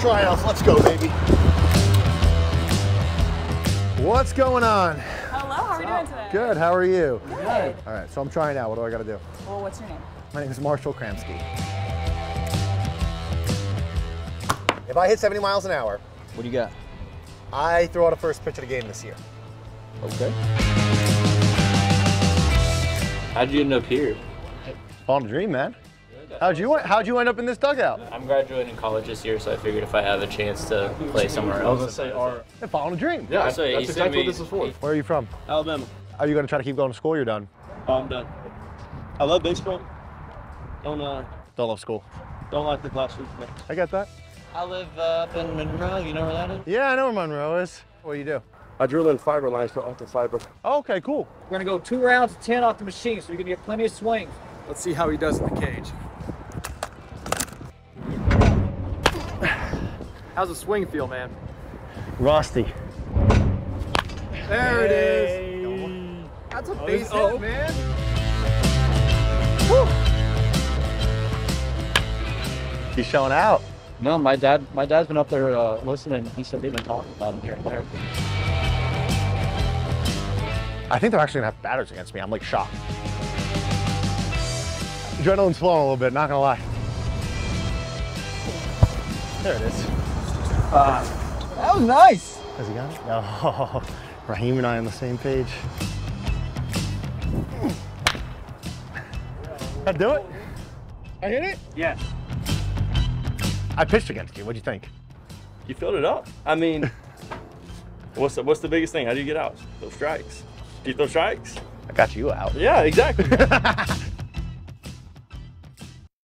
tryouts. Let's go, baby. What's going on? Hello, how are you doing today? Good. How are you? Good. All right. So I'm trying out. What do I got to do? Well, what's your name? My name is Marshall Kramsky. If I hit 70 miles an hour, What do you got? I throw out a first pitch of the game this year. Okay. How'd you end up here? Found a dream, man. How'd you how'd you end up in this dugout? I'm graduating college this year, so I figured if I have a chance to play somewhere else. say our. Found a dream. Yeah, That's that's, what he sent exactly me. what this is for. Where are you from? Alabama. Are you going to try to keep going to school? Or you're done. I'm done. I love baseball. Don't uh, Don't love school. don't like the classroom. I get that. I live uh, up in Monroe. You know where that is? Yeah, I know where Monroe is. What do you do? I drill in fiber lines for optic fiber. Oh, okay, cool. We're gonna go two rounds of 10 off the machine, so you're gonna get plenty of swings. Let's see how he does in the cage. How's the swing feel, man? Rusty. There it is. That's a base oh. hit, man. He's showing out. No, my dad, my dad's been up there uh, listening. He said they've been talking about him here and there. I think they're actually gonna have batters against me. I'm like shocked. Adrenaline's flowing a little bit, not gonna lie. There it is. Uh, that was nice. Has he got it? Oh, Raheem and I on the same page. I do it? I hit it? Yeah. I pitched against you. What'd you think? You filled it up. I mean, what's the, what's the biggest thing? How do you get out? Those strikes. Do you throw strikes? I got you out. Yeah, exactly.